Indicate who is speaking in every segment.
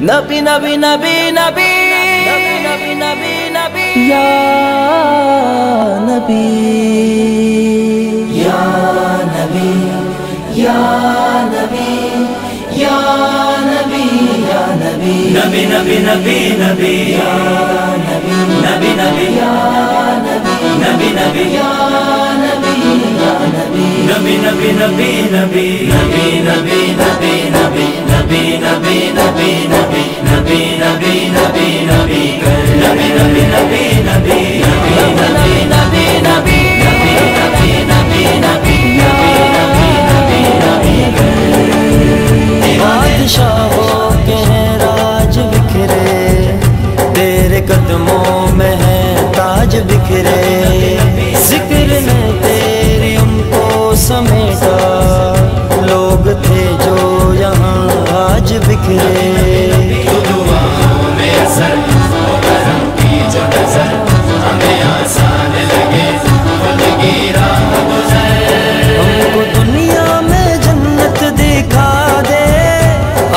Speaker 1: نبی نبی نبی نبی. نبی نبی. نبی یا نبی. یا نبی. یا نبی یا نبی. یا نبی
Speaker 2: نبی نبی. نبی. نبی
Speaker 1: یا نبی.
Speaker 2: نبی نبی.
Speaker 1: یا نبی
Speaker 2: نبی.
Speaker 1: یا نبی. نبی
Speaker 2: نبی نبی نبی. نبی نبی نبی. نبی نبی
Speaker 1: راج بکھرے تیرے قدموں میں تاج بکھرے ذکر
Speaker 2: میں تیرے
Speaker 1: ہم کو سمیٹ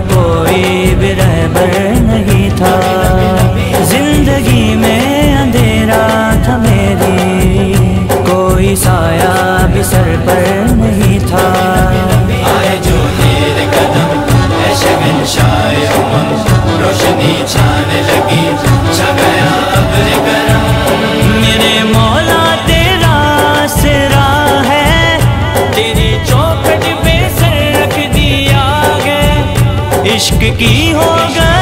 Speaker 1: کوئی بھی نہیں تھا۔ زندگی میں اندھیرا تھا میری۔ کوئی سایہ بھی سر پر نہیں تھا۔
Speaker 2: آئے جو قدم شاہ روشنی
Speaker 1: کی ہو گئی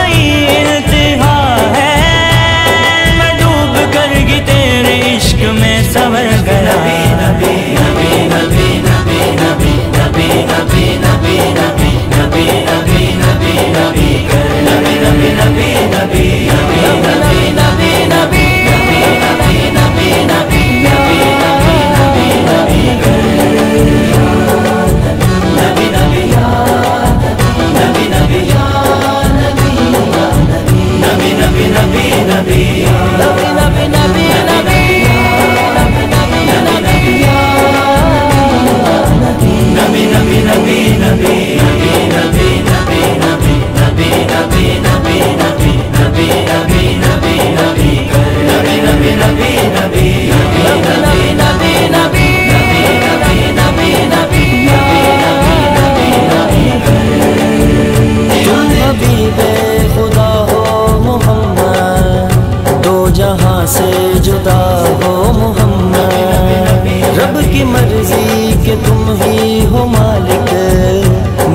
Speaker 1: ہو محمد رب کی مرضی کہ تم ہی ہو مالک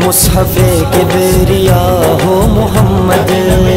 Speaker 1: مصحف بریا ہو محمد۔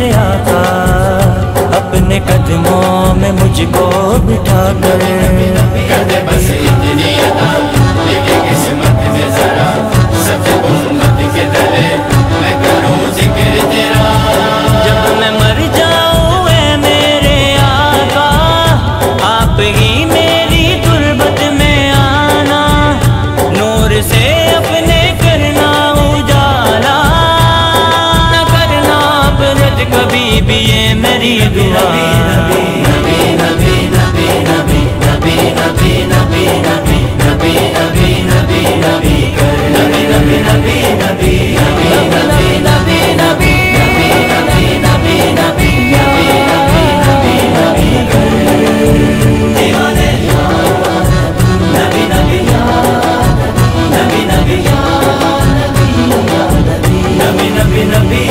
Speaker 1: سے آقا اپنے قدموں میں مجھ کو بٹھا کر۔ نبی